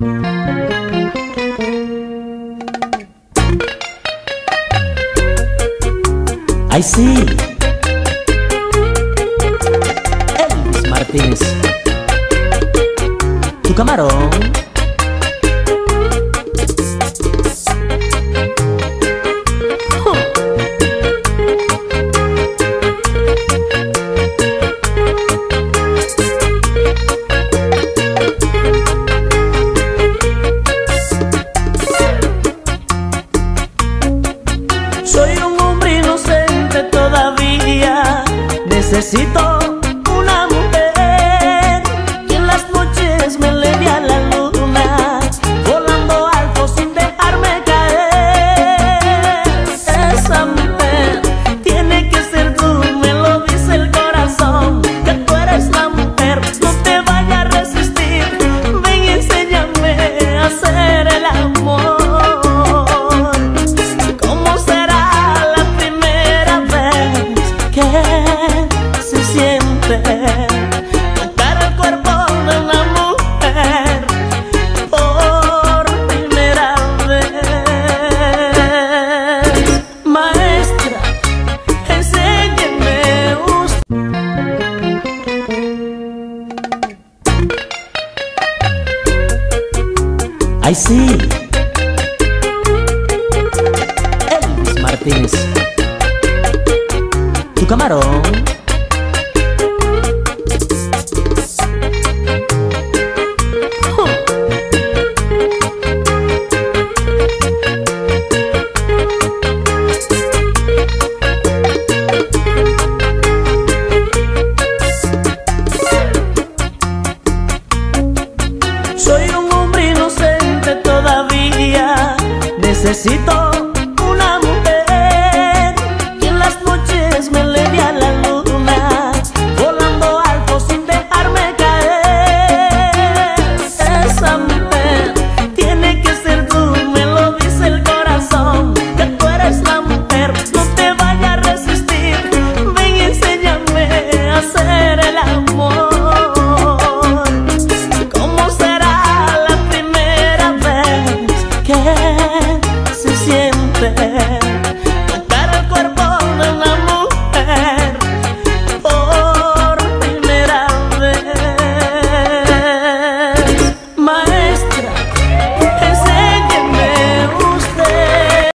I see. Elvis é Martínez. Tu camarão. Necesito. tocar el cuerpo de la mujer primera vez. Maestra, enséñeme usted. Tu camarón. necesito